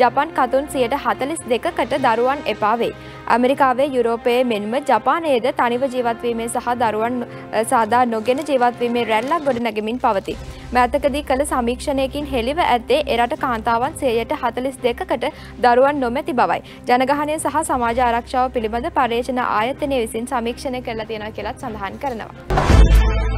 ජපන් කතුන් සියයට හතලිස් දෙකකට දරුවන් එපා වෙයි. ඇමරිකාවේ යුරෝපයේ මෙන්ම ජපානයේද තනිව ජීවත්වීමේ සහ දරුවන් සාදා නොගෙන ජීවත්වීමේ රැල්ලක් ගොඩ නැගමින් පවති. මෑතකදී කළ සමීක්ෂණයකින් හෙළිව ඇත්තේ එරට කාන්තාවන් සේයට හතලිස් දෙකකට දරුවන් නොමැති බවයි. ජනගහනය සහ සමාජ ආරක්ෂාව පිළිබඳ පර්යේෂණ ආයතනය විසින් සමීක්ෂණය කරලා තියෙනවා කියලත් සඳහන් කරනවා.